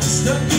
Stuck